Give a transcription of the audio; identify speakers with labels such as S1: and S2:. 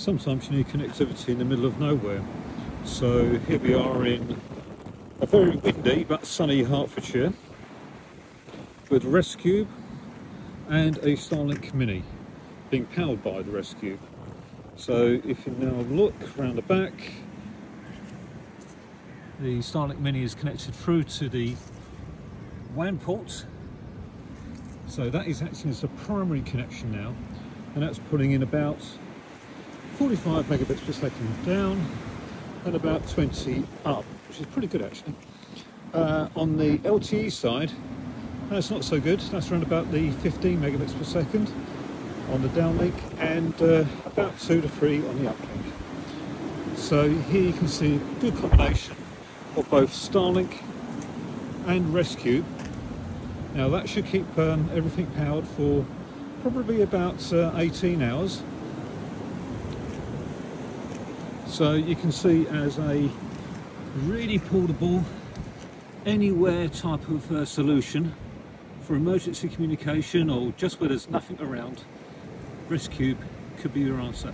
S1: sometimes you need connectivity in the middle of nowhere. So here we are in a very windy but sunny Hertfordshire with Reskube and a Starlink Mini being powered by the Reskube. So if you now look around the back, the Starlink Mini is connected through to the WAN port. So that is acting as a primary connection now, and that's putting in about 45 megabits per second down and about 20 up, which is pretty good actually. Uh, on the LTE side, that's not so good. That's around about the 15 megabits per second on the downlink and uh, about two to three on the uplink. So here you can see a good combination of both Starlink and Reskube. Now that should keep um, everything powered for probably about uh, 18 hours. So you can see as a really portable anywhere type of uh, solution for emergency communication or just where there's nothing around, Reskube could be your answer.